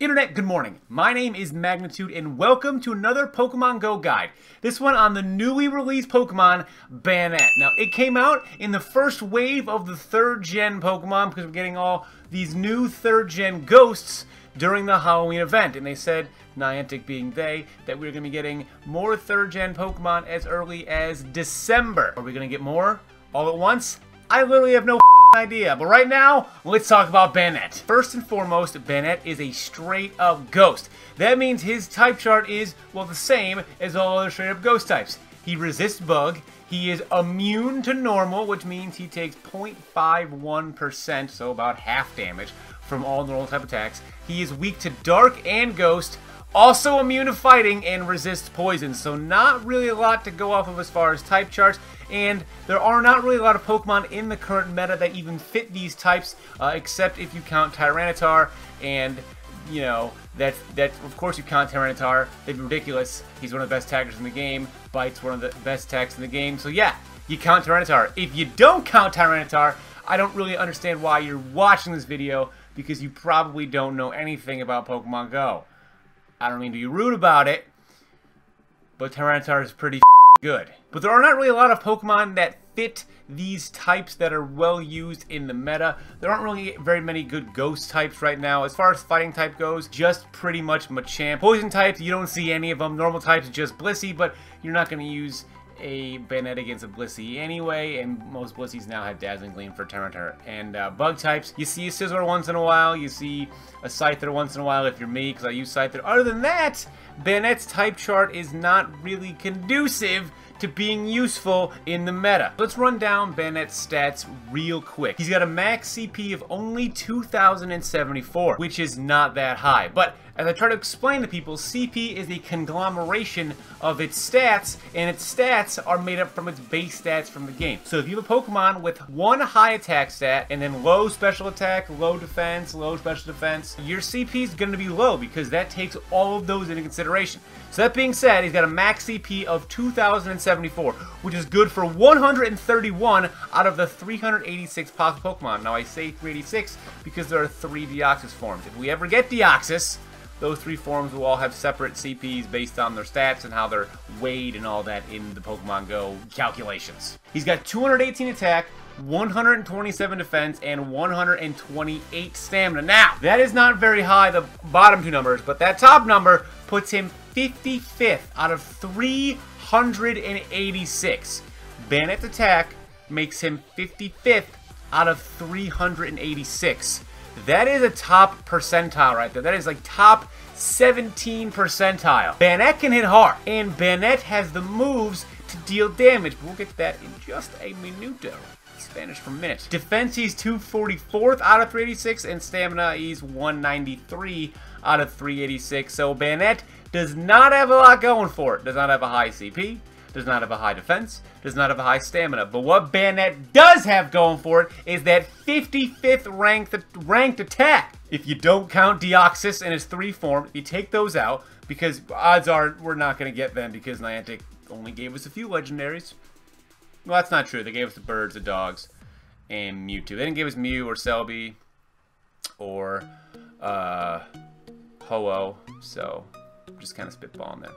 Internet, good morning. My name is Magnitude, and welcome to another Pokemon Go guide. This one on the newly released Pokemon Banette. Now, it came out in the first wave of the third gen Pokemon because we're getting all these new third gen ghosts during the Halloween event. And they said, Niantic being they, that we are going to be getting more third gen Pokemon as early as December. Are we going to get more all at once? I literally have no idea. But right now, let's talk about Banette. First and foremost, Banette is a straight up ghost. That means his type chart is, well, the same as all other straight up ghost types. He resists bug, he is immune to normal, which means he takes 0.51%, so about half damage, from all normal type attacks. He is weak to dark and ghost, also immune to fighting and resists poison, so not really a lot to go off of as far as type charts. And there are not really a lot of Pokemon in the current meta that even fit these types, uh, except if you count Tyranitar. And, you know, that, that of course you count Tyranitar. they'd be ridiculous. He's one of the best taggers in the game. Bite's one of the best tags in the game. So yeah, you count Tyranitar. If you don't count Tyranitar, I don't really understand why you're watching this video because you probably don't know anything about Pokemon Go. I don't mean to be rude about it, but Tyranitar is pretty good. But there are not really a lot of Pokemon that fit these types that are well used in the meta. There aren't really very many good ghost types right now. As far as fighting type goes, just pretty much Machamp. Poison types, you don't see any of them. Normal types, just Blissey, but you're not going to use a Banette against a Blissey anyway, and most Blisseys now have Dazzling Gleam for Tyranitar. And uh, bug types, you see a Scizor once in a while, you see a Scyther once in a while if you're me, because I use Scyther. Other than that, Banette's type chart is not really conducive to being useful in the meta. Let's run down Banette's stats real quick. He's got a max CP of only 2,074, which is not that high. But as I try to explain to people, CP is a conglomeration of its stats, and its stats are made up from its base stats from the game. So if you have a Pokemon with one high attack stat, and then low special attack, low defense, low special defense, your CP is going to be low, because that takes all of those into consideration. So that being said, he's got a max CP of 2,074, which is good for 131 out of the 386 possible Pokemon. Now I say 386 because there are three Deoxys forms. If we ever get Deoxys, those three forms will all have separate CPs based on their stats and how they're weighed and all that in the Pokemon Go calculations. He's got 218 attack, 127 defense, and 128 stamina. Now, that is not very high, the bottom two numbers, but that top number puts him 55th out of 386. Banette's attack makes him 55th out of 386. That is a top percentile right there. That is like top 17 percentile. Banette can hit hard, and Banette has the moves to deal damage. We'll get that in just a minuto. Spanish for minute. Defense, he's 244th out of 386, and stamina, he's 193 out of 386. So Banette does not have a lot going for it. Does not have a high CP, does not have a high defense, does not have a high stamina. But what Banette does have going for it is that 55th ranked, ranked attack. If you don't count Deoxys and his three form, you take those out, because odds are we're not going to get them because Niantic only gave us a few legendaries. Well, that's not true. They gave us the birds, the dogs, and Mewtwo. They didn't give us Mew or Celebi or uh, Ho-Oh, so just kind of spitballing there.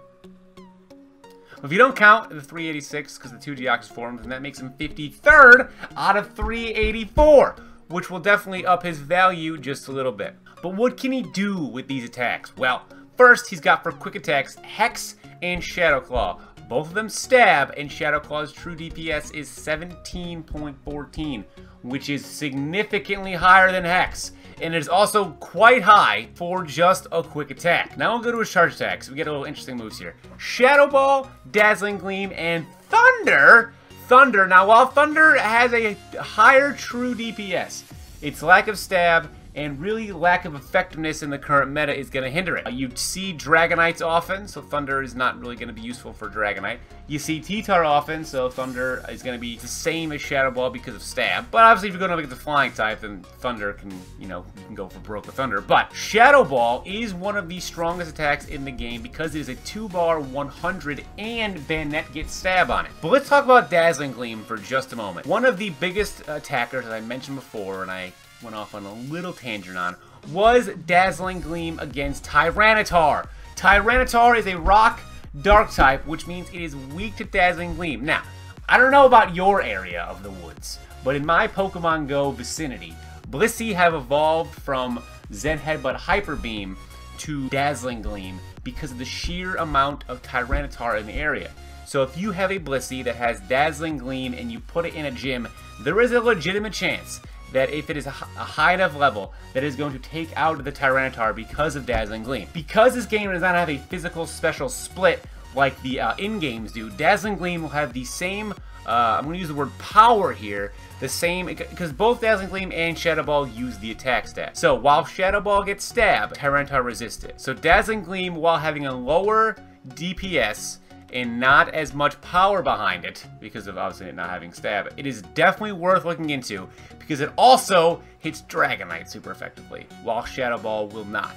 If you don't count the 386 because the two Deoxys forms, then that makes him 53rd out of 384, which will definitely up his value just a little bit. But what can he do with these attacks? Well, first he's got for quick attacks Hex and Shadow Claw. Both of them stab, and Shadow Claw's true DPS is 17.14, which is significantly higher than Hex and it is also quite high for just a quick attack. Now we'll go to his charge attacks. We get a little interesting moves here. Shadow Ball, Dazzling Gleam, and Thunder. Thunder. Now while Thunder has a higher true DPS, its lack of stab and really lack of effectiveness in the current meta is going to hinder it. You see Dragonites often, so Thunder is not really going to be useful for Dragonite. You see T-Tar often, so Thunder is going to be the same as Shadow Ball because of stab. But obviously if you're going to get the flying type, then Thunder can, you know, you can go for Broke with Thunder. But Shadow Ball is one of the strongest attacks in the game because it is a 2-bar 100 and Banette gets stab on it. But let's talk about Dazzling Gleam for just a moment. One of the biggest attackers, as I mentioned before, and I went off on a little tangent on was Dazzling Gleam against Tyranitar. Tyranitar is a rock dark type, which means it is weak to Dazzling Gleam. Now, I don't know about your area of the woods, but in my Pokemon Go vicinity, Blissey have evolved from Zen Headbutt Hyper Beam to Dazzling Gleam because of the sheer amount of Tyranitar in the area. So if you have a Blissey that has Dazzling Gleam and you put it in a gym, there is a legitimate chance that if it is a high enough level, that is going to take out the Tyranitar because of Dazzling Gleam. Because this game does not have a physical special split like the uh, in-games do, Dazzling Gleam will have the same, uh, I'm going to use the word power here, the same, because both Dazzling Gleam and Shadow Ball use the attack stat. So while Shadow Ball gets stabbed, Tyranitar resists it. So Dazzling Gleam, while having a lower DPS, and not as much power behind it, because of obviously it not having stab, it is definitely worth looking into, because it also hits Dragonite super effectively, while Shadow Ball will not.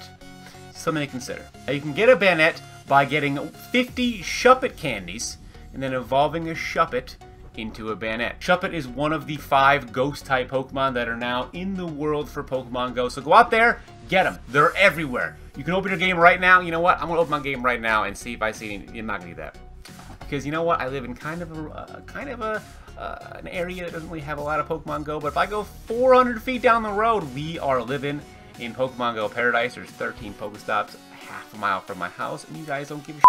Something to consider. Now you can get a Banette by getting 50 Shuppet candies, and then evolving a Shuppet into a Banette. Shuppet is one of the five Ghost-type Pokemon that are now in the world for Pokemon Go, so go out there, get them. They're everywhere. You can open your game right now. You know what? I'm going to open my game right now and see if I see any. I'm not going to do that because you know what? I live in kind of a uh, kind of a uh, an area that doesn't really have a lot of Pokemon Go. But if I go 400 feet down the road, we are living in Pokemon Go Paradise. There's 13 Pokestops half a mile from my house, and you guys don't give a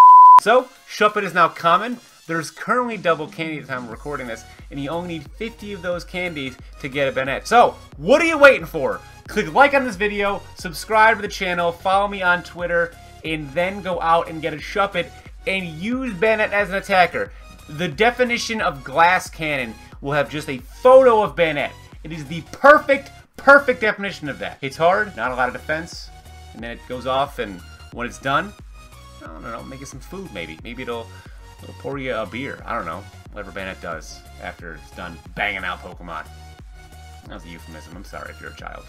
So, Shuppet is now common. There's currently double candy at the time of recording this, and you only need 50 of those candies to get a Banette. So, what are you waiting for? Click like on this video, subscribe to the channel, follow me on Twitter, and then go out and get a Shuppet and use Banette as an attacker. The definition of glass cannon will have just a photo of Banette. It is the perfect, perfect definition of that. It's hard, not a lot of defense, and then it goes off, and when it's done, I don't know, make it some food maybe. Maybe it'll, it'll pour you a beer. I don't know. Whatever Banette does after it's done banging out Pokemon. That was a euphemism. I'm sorry if you're a child.